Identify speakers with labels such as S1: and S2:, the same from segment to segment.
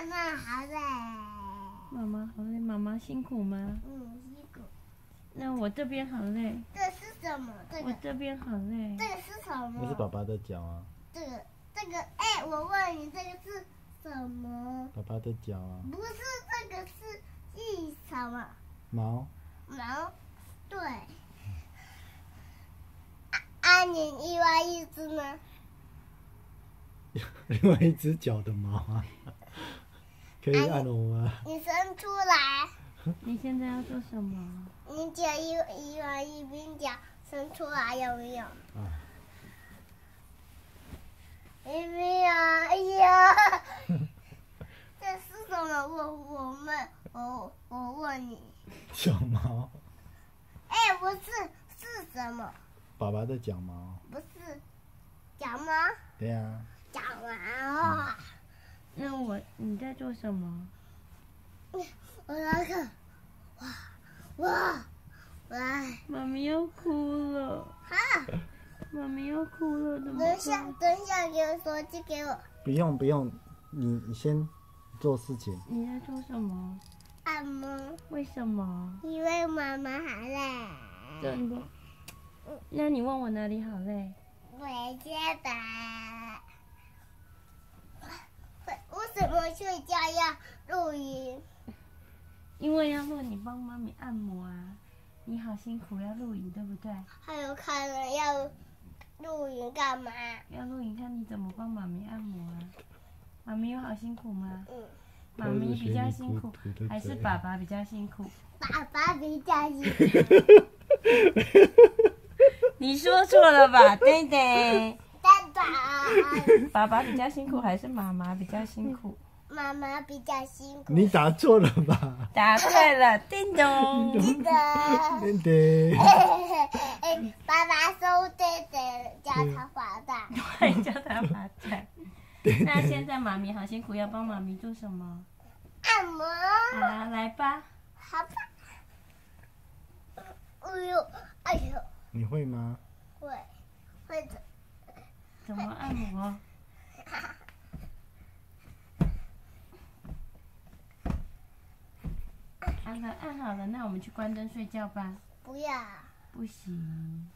S1: 妈妈好累。
S2: 妈妈好累，妈妈辛苦吗？
S1: 嗯，辛苦。
S2: 那我这边好累，
S1: 这是什么？这个
S2: 我这边好累。
S1: 这个是什么？
S3: 这是爸爸的脚啊，
S1: 这个这个，哎，我问你，这个是什么？
S3: 爸爸的脚啊，
S1: 不是这个是一什么
S3: 毛，
S1: 毛？对。啊啊，你另外一只呢？
S3: 另外一只脚的毛啊，可以按我吗？
S1: 你伸出来，
S2: 你现在要做什么？
S1: 你脚一一弯一边脚伸出来有没有？
S3: 啊，
S1: 有没有？哎呀，这是什么？我我们我我问你，
S3: 脚毛，
S1: 哎，不是是什么？
S3: 爸爸的脚毛，
S1: 不是脚毛，
S3: 对呀、
S1: 脚毛。
S2: 那我你在做什么？
S1: 我来看，哇哇哇！
S2: 妈咪要哭了，
S1: 哈，
S2: 妈咪要哭了，怎么
S1: 等一下？等一下，给我手机给我
S3: 不用不用，你你先做事情。
S2: 你在做什么？
S1: 按摩，
S2: 为什么？
S1: 因为妈妈好累。
S2: 真的？那你问我哪里好累？
S1: 回家吧。为睡觉要录音？
S2: 因为要录你帮妈咪按摩啊，你好辛苦，要录影对不对？
S1: 还有看了要录音干嘛？
S2: 要录影看你怎么帮妈咪按摩啊。妈咪有好辛苦吗？
S1: 嗯，
S2: 妈咪比较辛苦还是爸爸比较辛苦？
S1: 爸爸比较辛苦。
S2: 你说错了吧，对对。
S1: 蛋蛋，
S2: 爸爸比较辛苦还是妈妈比较辛苦？
S1: 妈妈比较辛苦。
S3: 你打错了吧？
S2: 答对了，叮咚。
S1: 记得。
S3: 对对，
S1: 哎，爸爸说对的，叫他滑蛋。
S2: 对叫他罚站。那现在妈咪好辛苦，要帮妈咪做什么？
S1: 按摩，
S2: 好，来吧。
S1: 好吧。哎呦，哎呦，
S3: 你会吗？
S1: 会会的。
S2: 怎么按摩？按了，按好了，那我们去关灯睡觉吧。
S1: 不要，
S2: 不行，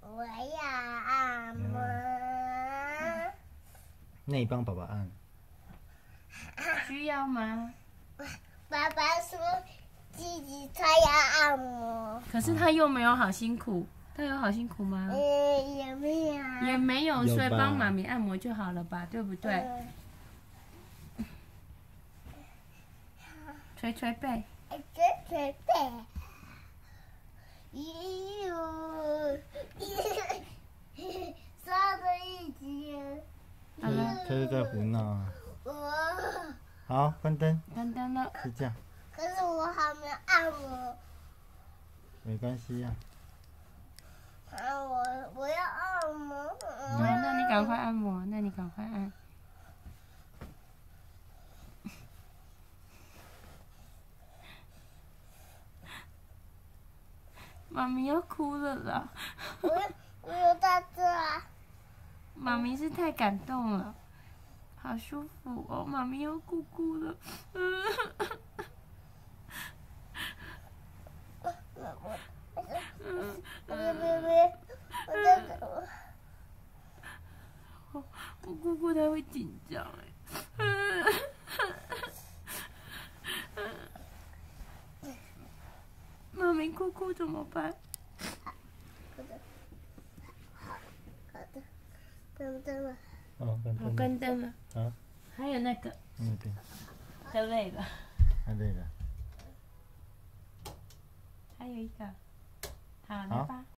S1: 我要按摩。
S3: 那你帮爸爸按。
S2: 需要吗？
S1: 爸爸说自己他要按摩，
S2: 可是他又没有好辛苦，他有好辛苦吗？
S1: 呃，有没有？
S2: 也没有，
S3: 有
S2: 所以帮妈咪按摩就好了吧，对不对？
S1: 嗯
S2: 捶捶背，
S3: 他是在胡闹啊。
S1: 我，
S3: 好，关灯，
S2: 关灯了。
S3: 睡觉，
S1: 可是我还没按摩，
S3: 没关系呀、
S1: 啊，我我要按摩，
S2: 好，那你赶快按摩，那你赶快按。妈咪要哭了啦！
S1: 我我有在这啊，
S2: 妈咪是太感动了，好舒服哦！妈咪要哭哭了。
S1: 我在这。
S2: 我姑姑她会紧张哎。妈咪哭哭怎么办？
S1: 好的，好的，等等了，
S3: 哦，关
S2: 我
S3: 灯。
S2: 了。
S3: 啊，
S2: 还有那个，
S3: 那边，
S2: 太累了。
S3: 太累了。
S2: 还有一个，好，来
S3: 好
S2: 吧。